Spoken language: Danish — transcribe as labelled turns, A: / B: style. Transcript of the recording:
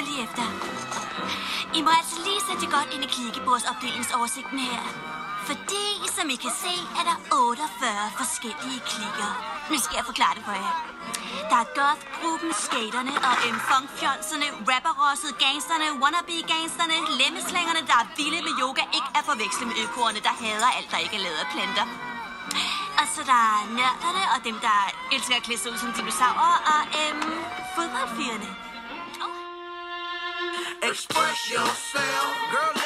A: Hør lige efter. I må altså lige sætte godt ind i klikkebordsopdelingsoversigten her. Fordi, som I kan se, er der 48 forskellige klikker. Nu skal jeg forklare det for jer. Der er goth-gruppen, skaterne og m funkfjonserne rapperosset, gangsterne, wannabe-gangsterne, lemmeslængerne, der er vilde med yoga, ikke at forveksle med økoerne, der hader alt, der ikke er lavet af planter. Og så der er nørderne og dem, der elsker at klæde sig ud som dinosaurer, og øhm, fodboldfyrene.
B: Express yourself, girl,